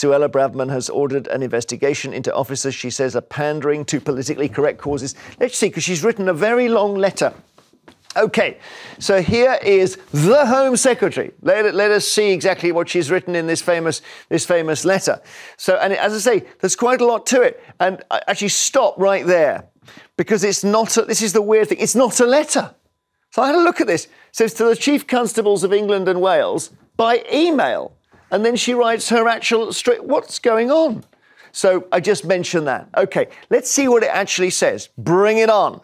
Suella Braverman has ordered an investigation into officers she says are pandering to politically correct causes. Let's see, because she's written a very long letter. Okay, so here is the Home Secretary. Let, let, us see exactly what she's written in this famous, this famous letter. So, and as I say, there's quite a lot to it. And I actually stop right there because it's not, a, this is the weird thing, it's not a letter. So I had a look at this. It says to the Chief Constables of England and Wales by email. And then she writes her actual straight, what's going on? So I just mentioned that. Okay, let's see what it actually says. Bring it on.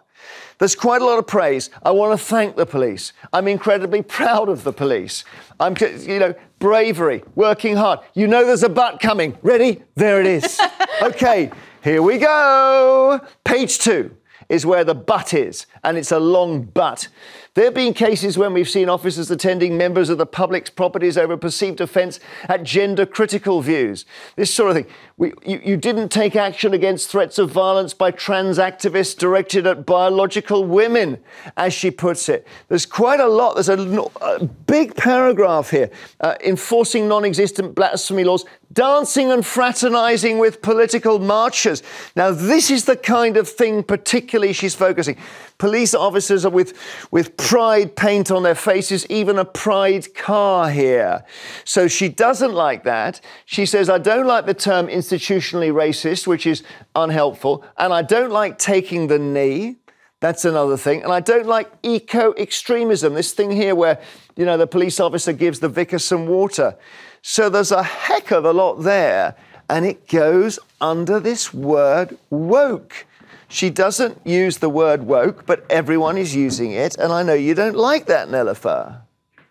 There's quite a lot of praise. I want to thank the police. I'm incredibly proud of the police. I'm, you know, bravery, working hard. You know there's a butt coming. Ready? There it is. okay, here we go. Page two is where the butt is, and it's a long but. There have been cases when we've seen officers attending members of the public's properties over perceived offence at gender critical views. This sort of thing. We, you, you didn't take action against threats of violence by trans activists directed at biological women, as she puts it. There's quite a lot. There's a, a big paragraph here uh, enforcing non existent blasphemy laws, dancing and fraternising with political marchers. Now, this is the kind of thing, particularly, she's focusing. Police officers are with, with pride paint on their faces, even a pride car here. So she doesn't like that. She says, I don't like the term institutionally racist, which is unhelpful, and I don't like taking the knee. That's another thing. And I don't like eco extremism, this thing here where, you know, the police officer gives the vicar some water. So there's a heck of a lot there. And it goes under this word woke. She doesn't use the word woke, but everyone is using it, and I know you don't like that, Nelufar.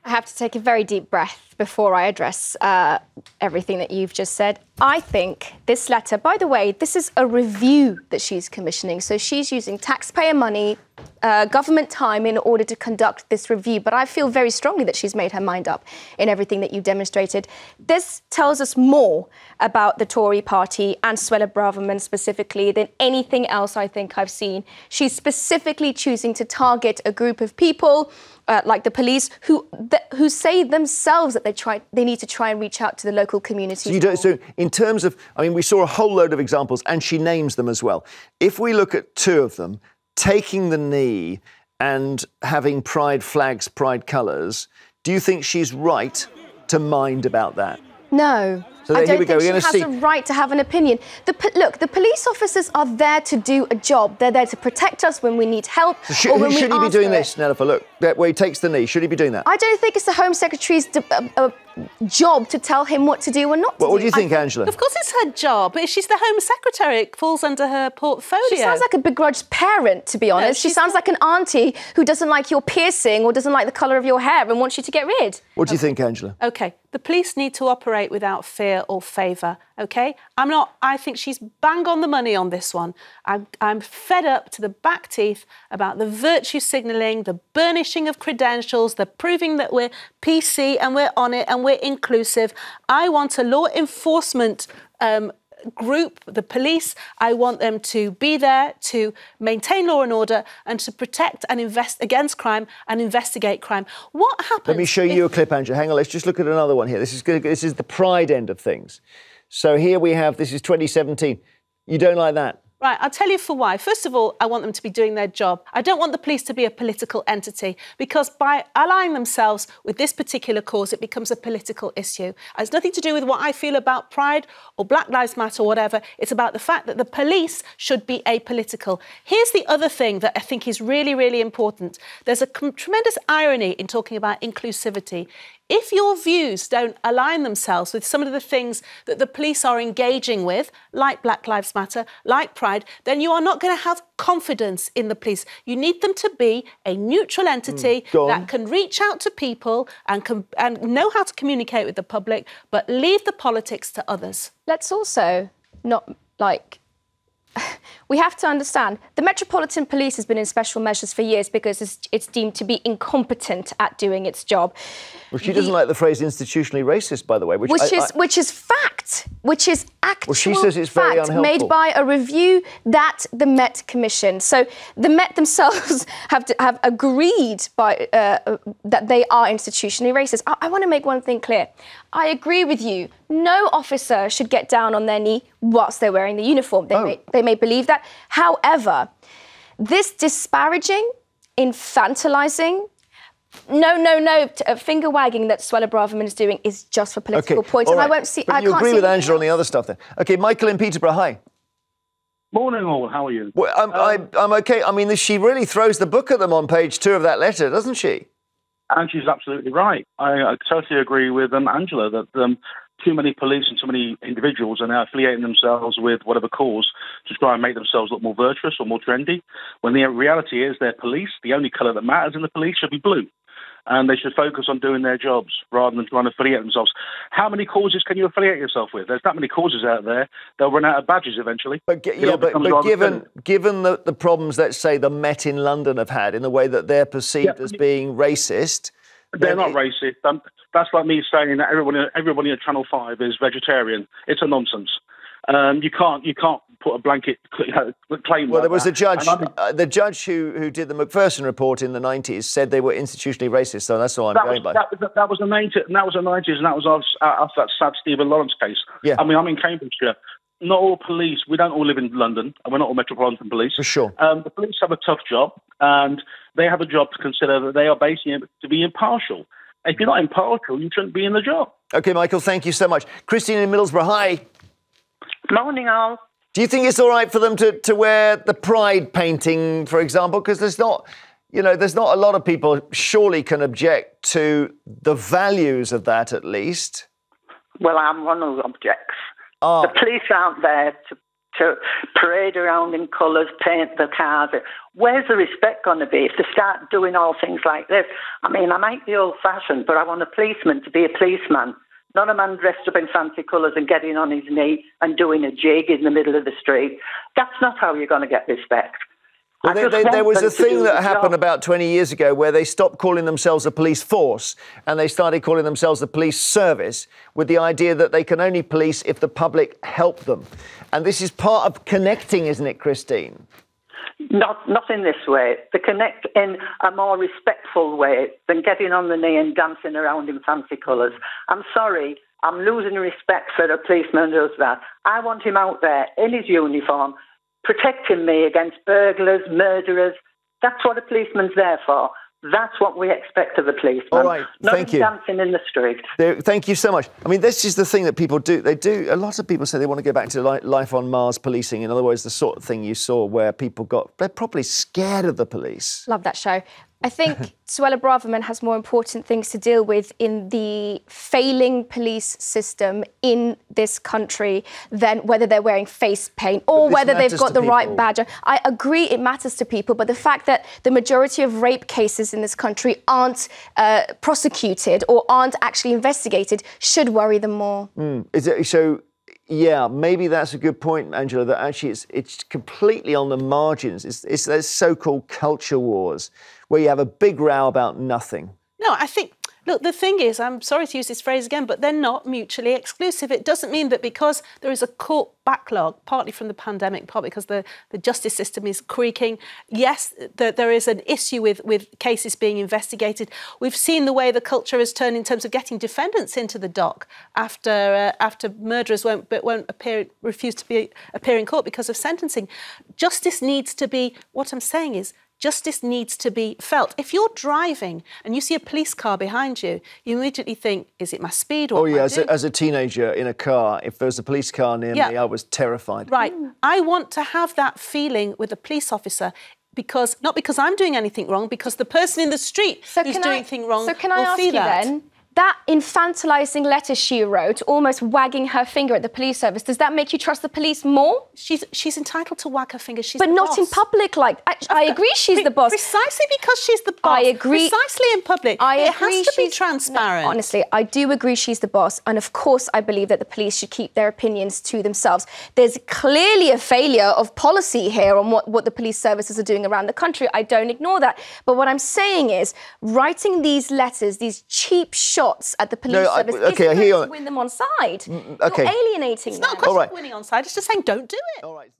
I have to take a very deep breath before I address uh, everything that you've just said. I think this letter, by the way, this is a review that she's commissioning. So she's using taxpayer money, uh, government time in order to conduct this review. But I feel very strongly that she's made her mind up in everything that you've demonstrated. This tells us more about the Tory party and Suella Braverman specifically than anything else I think I've seen. She's specifically choosing to target a group of people. Uh, like the police, who who say themselves that they try they need to try and reach out to the local community. So, you don't, so in terms of, I mean, we saw a whole load of examples, and she names them as well. If we look at two of them, taking the knee and having pride flags, pride colours, do you think she's right to mind about that? No. So I don't think she has see. a right to have an opinion. The, look, the police officers are there to do a job. They're there to protect us when we need help. So should, when should he be doing this, Nelufar? Look, where he takes the knee. Should he be doing that? I don't think it's the Home Secretary's uh, uh, job to tell him what to do and not well, to what do. You think, I, Angela? Of course, it's her job. But she's the Home Secretary. It falls under her portfolio. She sounds like a begrudged parent, to be honest. No, she sounds like an auntie who doesn't like your piercing or doesn't like the colour of your hair and wants you to get rid. What do you think, Angela? OK, the police need to operate without fear or favour. OK, I'm not. I think she's bang on the money on this one. I'm, I'm fed up to the back teeth about the virtue signalling, the burnishing of credentials, the proving that we're PC and we're on it and we're inclusive. I want a law enforcement um, group, the police, I want them to be there to maintain law and order and to protect and invest against crime and investigate crime. What happens? Let me show you a clip, Angela. Hang on, let's just look at another one here. This is good. This is the pride end of things. So here we have. This is 2017. You don't like that? Right, I'll tell you for why. First of all, I want them to be doing their job. I don't want the police to be a political entity because by allying themselves with this particular cause, it becomes a political issue. It has nothing to do with what I feel about Pride or Black Lives Matter or whatever. It's about the fact that the police should be apolitical. Here's the other thing that I think is really, really important. There's a tremendous irony in talking about inclusivity. If your views don't align themselves with some of the things that the police are engaging with, like Black Lives Matter, like Pride, then you are not going to have confidence in the police. You need them to be a neutral entity mm, that can reach out to people and, can, and know how to communicate with the public, but leave the politics to others. Let's also not like we have to understand the Metropolitan Police has been in special measures for years because it's, it's deemed to be incompetent at doing its job. Well, she doesn't like the phrase institutionally racist, by the way, which, which I, is I... which is fact. which is actual well, she says it's very fact made by a review that the Met commissioned. So the Met themselves have to, have agreed by uh, that they are institutionally racist. I, I want to make one thing clear. I agree with you. No officer should get down on their knee whilst they're wearing the uniform. They, oh. may, they may believe that. However, this disparaging, infantilizing, no, no, no. Uh, finger wagging that Suella Braverman is doing is just for political okay. points, and right. I won't see. But I you agree with Angela on the other stuff then? Okay, Michael in Peterborough. Hi. Morning, all. How are you? Well, I'm, um, I'm, I'm okay. I mean, she really throws the book at them on page two of that letter, doesn't she? And she's absolutely right. I, I totally agree with um, Angela that um, too many police and too many individuals are now affiliating themselves with whatever cause to try and make themselves look more virtuous or more trendy. When the reality is they're police. The only colour that matters in the police should be blue and they should focus on doing their jobs rather than trying to affiliate themselves. How many causes can you affiliate yourself with? There's that many causes out there. They'll run out of badges eventually. But yeah, but, but given given the, the problems that say the Met in London have had in the way that they're perceived yeah, as being racist. They're not it, racist. Um, that's like me saying that everyone, everybody at Channel Five is vegetarian. It's a nonsense. Um, you can't you can't put a blanket claim. Well, like there was that. a judge, uh, the judge who, who did the Macpherson report in the 90s said they were institutionally racist. So that's all I'm that going was, by. That, that, was the 90s, and that was the 90s, and that was after that sad Stephen Lawrence case. Yeah. I mean, I'm in Cambridgeshire. Not all police. We don't all live in London, and we're not all metropolitan police. For sure. Um, the police have a tough job, and they have a job to consider that they are basing it to be impartial. If you're not impartial, you shouldn't be in the job. Okay, Michael, thank you so much. Christine in Middlesbrough, hi. Morning, all. Do you think it's all right for them to, to wear the pride painting, for example? Because there's not, you know, there's not a lot of people surely can object to the values of that at least. Well, I'm one who objects. Oh. The police aren't there to, to parade around in colours, paint the cars. Where's the respect going to be if they start doing all things like this? I mean, I might be old fashioned, but I want a policeman to be a policeman not a man dressed up in fancy colours and getting on his knee and doing a jig in the middle of the street. That's not how you're going to get respect. Well, they, they, there was a thing that happened job. about 20 years ago where they stopped calling themselves a police force and they started calling themselves a police service with the idea that they can only police if the public help them. And this is part of connecting, isn't it, Christine? Not, not in this way. They connect in a more respectful way than getting on the knee and dancing around in fancy colours. I'm sorry, I'm losing respect for a policeman who does that. I want him out there in his uniform, protecting me against burglars, murderers. That's what a policeman's there for. That's what we expect of the policeman. All right, Not thank you. dancing in the street. There, thank you so much. I mean, this is the thing that people do. They do. A lot of people say they want to go back to life on Mars policing. In other words, the sort of thing you saw where people got they're probably scared of the police. Love that show. I think Suella Braverman has more important things to deal with in the failing police system in this country than whether they're wearing face paint or whether they've got the people. right badge. I agree it matters to people, but the fact that the majority of rape cases in this country aren't uh, prosecuted or aren't actually investigated should worry them more. Mm. Is it, so yeah, maybe that's a good point, Angela. That actually it's it's completely on the margins. It's it's those so-called culture wars where you have a big row about nothing. No, I think Look, the thing is, I'm sorry to use this phrase again, but they're not mutually exclusive. It doesn't mean that because there is a court backlog, partly from the pandemic, partly because the, the justice system is creaking, yes, the, there is an issue with, with cases being investigated. We've seen the way the culture has turned in terms of getting defendants into the dock after uh, after murderers won't, but won't appear, refuse to be, appear in court because of sentencing. Justice needs to be, what I'm saying is, Justice needs to be felt. If you're driving and you see a police car behind you, you immediately think, is it my speed or Oh, yeah, as a, as a, teenager in a car, if there was a police car near yeah. me, I was terrified. Right. Hmm. I want to have that feeling with a police officer because not because I'm doing anything wrong, because the person in the street so who's doing I, anything wrong so can I will ask you that. Then, that infantilizing letter she wrote, almost wagging her finger at the police service, does that make you trust the police more? She's she's entitled to wag her finger. She's but not boss. in public. Like I, I agree, she's the boss. Precisely because she's the boss. I agree. Precisely in public. I it agree. has to be transparent. No, honestly, I do agree she's the boss, and of course, I believe that the police should keep their opinions to themselves. There's clearly a failure of policy here on what, what the police services are doing around the country. I don't ignore that. But what I'm saying is, writing these letters, these cheap shot shots at the police No, I- service okay, I isn't hear you. win them on side. Mm, okay. You're alienating It's not a question All right. of winning on side. It's just saying don't do it. All right.